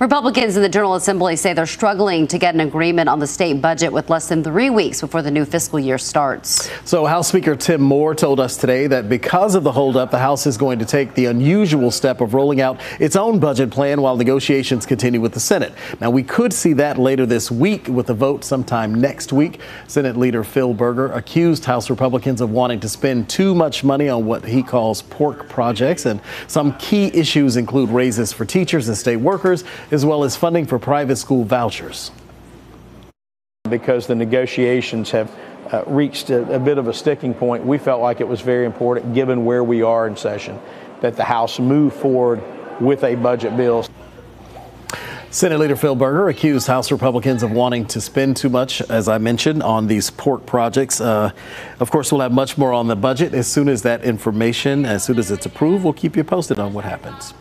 Republicans in the General Assembly say they're struggling to get an agreement on the state budget with less than three weeks before the new fiscal year starts. So, House Speaker Tim Moore told us today that because of the holdup, the House is going to take the unusual step of rolling out its own budget plan while negotiations continue with the Senate. Now, we could see that later this week with a vote sometime next week. Senate Leader Phil Berger accused House Republicans of wanting to spend too much money on what he calls pork projects, and some key issues include raises for teachers and state workers as well as funding for private school vouchers. Because the negotiations have uh, reached a, a bit of a sticking point, we felt like it was very important, given where we are in session, that the House move forward with a budget bill. Senate Leader Phil Berger accused House Republicans of wanting to spend too much, as I mentioned, on these pork projects. Uh, of course, we'll have much more on the budget as soon as that information, as soon as it's approved. We'll keep you posted on what happens.